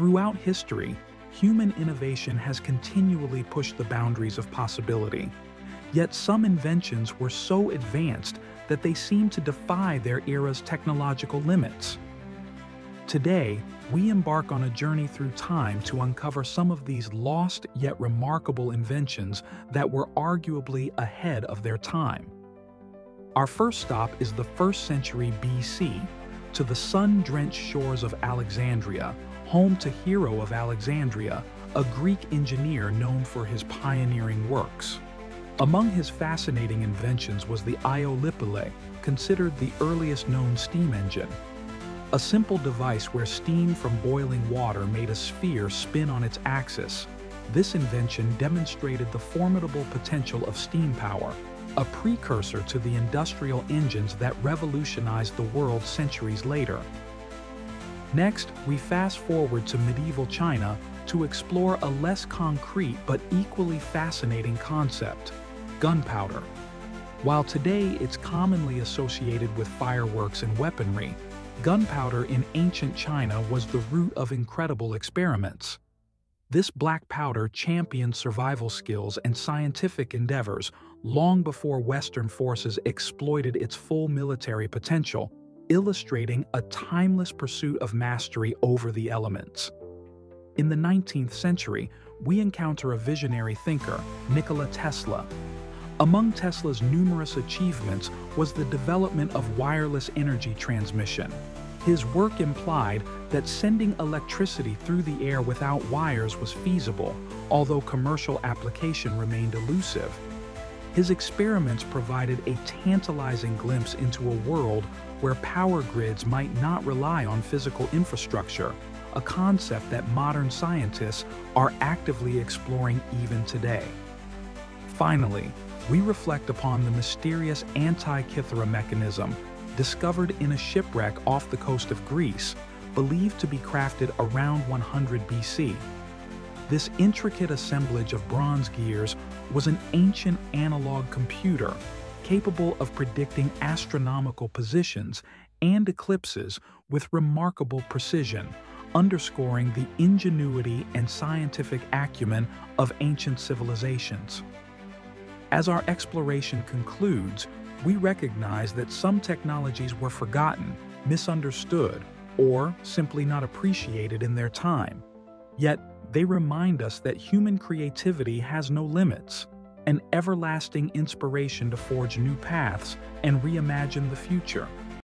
Throughout history, human innovation has continually pushed the boundaries of possibility. Yet some inventions were so advanced that they seem to defy their era's technological limits. Today, we embark on a journey through time to uncover some of these lost yet remarkable inventions that were arguably ahead of their time. Our first stop is the 1st century BC, to the sun-drenched shores of Alexandria, home to Hero of Alexandria, a Greek engineer known for his pioneering works. Among his fascinating inventions was the aeolipile, considered the earliest known steam engine. A simple device where steam from boiling water made a sphere spin on its axis. This invention demonstrated the formidable potential of steam power, a precursor to the industrial engines that revolutionized the world centuries later. Next, we fast forward to medieval China to explore a less concrete but equally fascinating concept, gunpowder. While today it's commonly associated with fireworks and weaponry, gunpowder in ancient China was the root of incredible experiments. This black powder championed survival skills and scientific endeavors long before Western forces exploited its full military potential, illustrating a timeless pursuit of mastery over the elements. In the 19th century, we encounter a visionary thinker, Nikola Tesla. Among Tesla's numerous achievements was the development of wireless energy transmission. His work implied that sending electricity through the air without wires was feasible, although commercial application remained elusive. His experiments provided a tantalizing glimpse into a world where power grids might not rely on physical infrastructure, a concept that modern scientists are actively exploring even today. Finally, we reflect upon the mysterious Antikythera mechanism discovered in a shipwreck off the coast of Greece, believed to be crafted around 100 BC. This intricate assemblage of bronze gears was an ancient analog computer capable of predicting astronomical positions and eclipses with remarkable precision, underscoring the ingenuity and scientific acumen of ancient civilizations. As our exploration concludes, we recognize that some technologies were forgotten, misunderstood, or simply not appreciated in their time. Yet, they remind us that human creativity has no limits, an everlasting inspiration to forge new paths and reimagine the future.